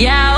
Yeah.